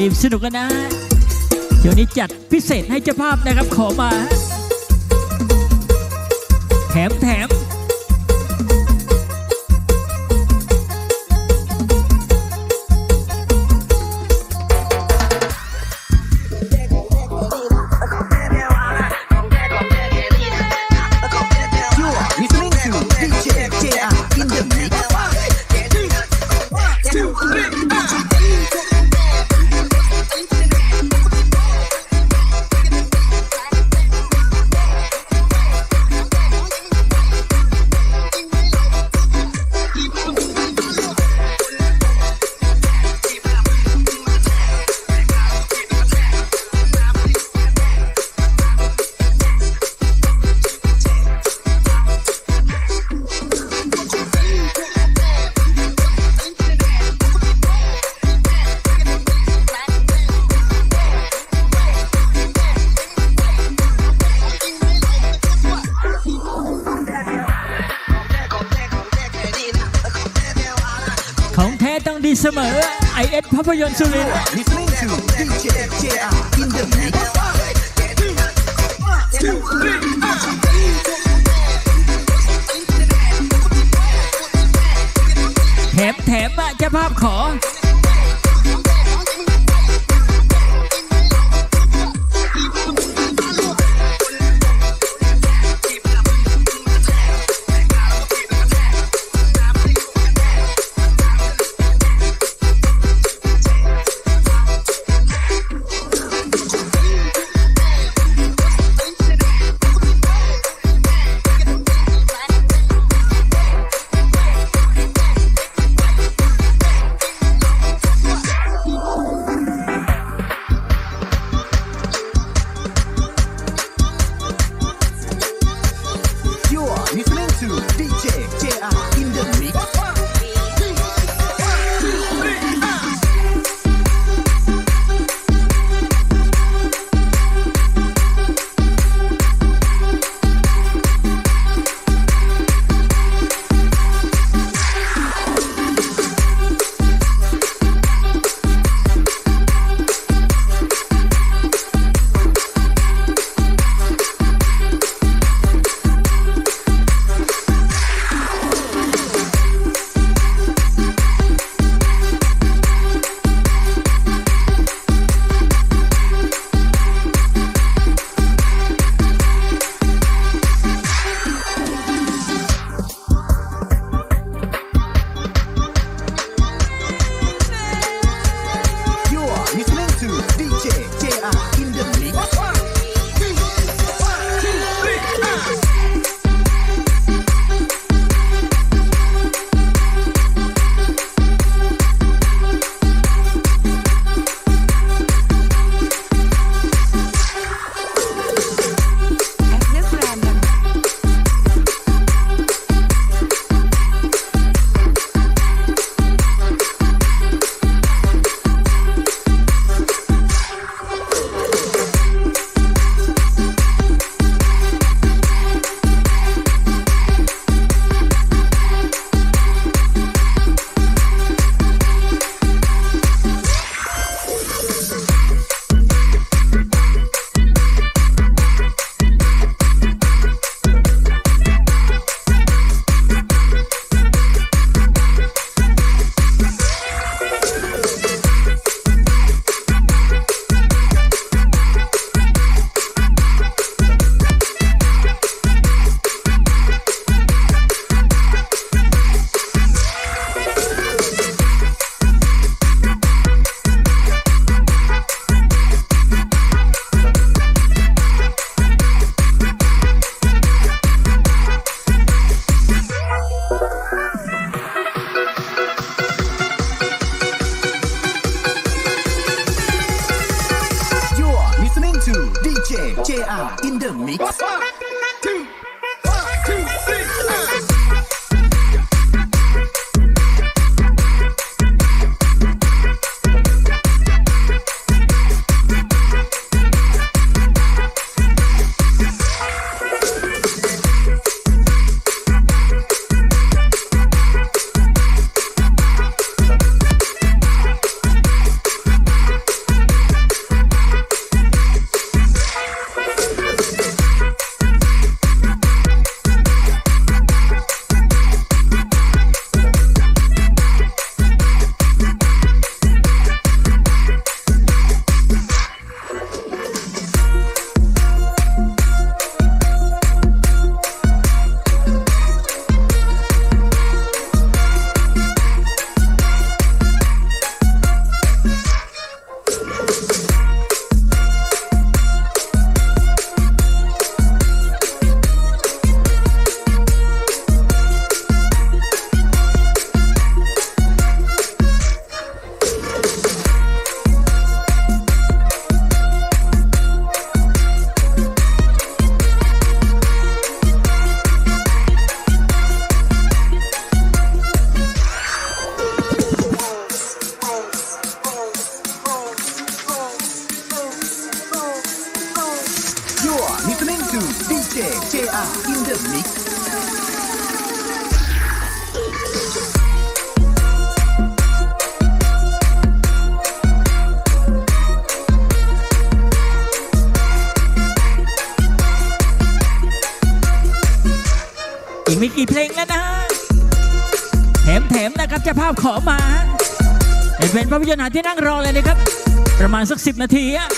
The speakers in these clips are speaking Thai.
รีบๆสนุกกันนะ เดี๋ยวนี้จัดพิเศษให้เจ้าภาพนะครับขอมา แถมแถม แท้ต้องดีเสมอไอเอสภาพยนตร์สุรินทร์ Listening to DJ JR in the mix. แถมแถมอะเจ้าภาพขอ DJ JR in the mix. อีกไม่กี่เพลงแล้วนะแถมๆนะครับเจ้าภาพขอมา เป็นภาพยนตร์ที่นั่งรอเลยนะครับ ประมาณสัก 10 นาทีอะ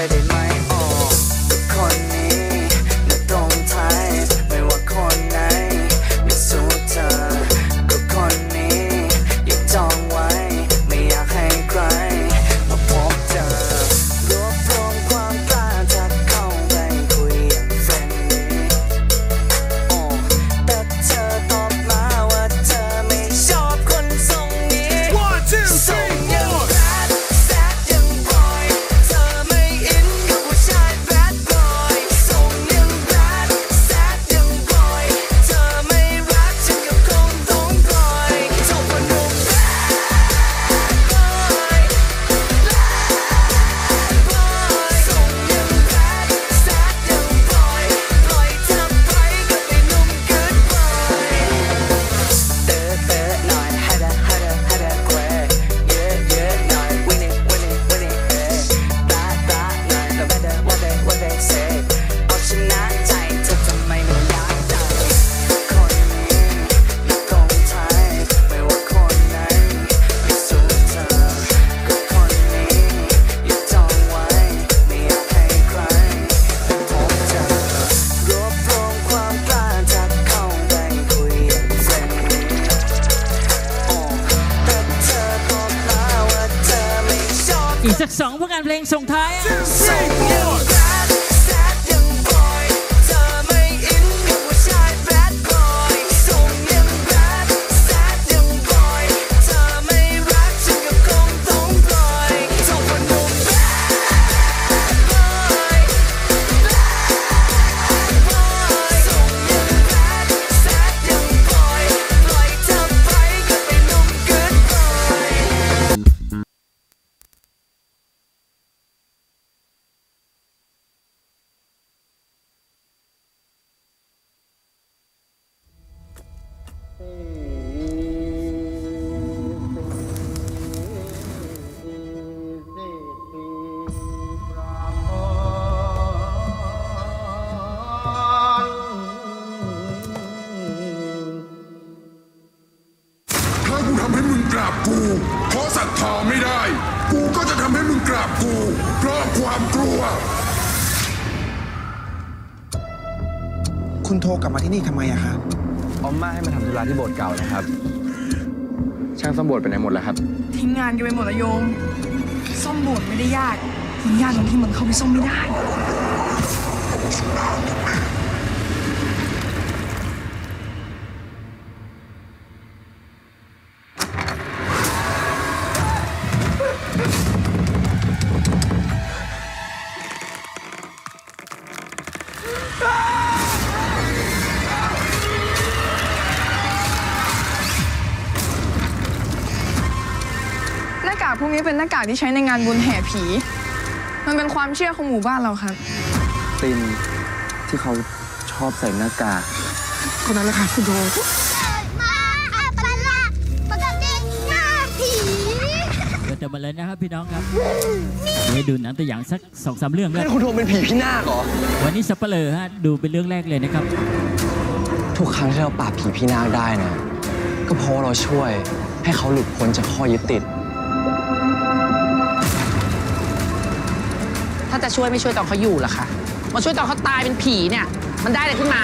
ใจ อีกสักสองผลงานเพลงส่งท้าย ถ้ากูทำให้มึงกราบกู เพราะศรัทธาไม่ได้ กูก็จะทำให้มึงกราบกู เพราะความกลัว คุณโทรกลับมาที่นี่ทำไมอะคะ ออมมาให้มาทำธุระที่โบสถ์เก่านะครับ ช่างซ่อมโบสถ์ไปไหนหมดแล้วครับ ทิ้งงานกันไปหมดแล้วโยม ซ่อมโบสถ์ไม่ได้ยากมันยากตรงที่มันเข้าไปซ่อมไม่ได้ากากพวกนี้เป็นหน้ากากที่ใช้ในงานบุญแห่ผี มันเป็นความเชื่อของหมู่บ้านเราครับตินที่เขาชอบใส่หน้ากากคนนั้นแหละค่ะคุณโทรเกิดมาอัปลักษณ์ปกติหน้าผีก็จะมาเลยนะครับพี่น้องครับไปดูหนังตัวอย่างสักสองสามเรื่องแล้วคุณโทรเป็นผีพี่นาคเหรอ วันนี้สับเปลอฮะดูเป็นเรื่องแรกเลยนะครับ ทุกครั้งที่เราปราบผีพี่นาคได้นะ ก็เพราะว่าเราช่วยให้เขาหลุดพ้นจากข้อยึดติด ถ้าจะช่วยไม่ช่วยตอนเขาอยู่ล่ะคะมาช่วยตอนเขาตายเป็นผีเนี่ย มันได้อะไรขึ้นมา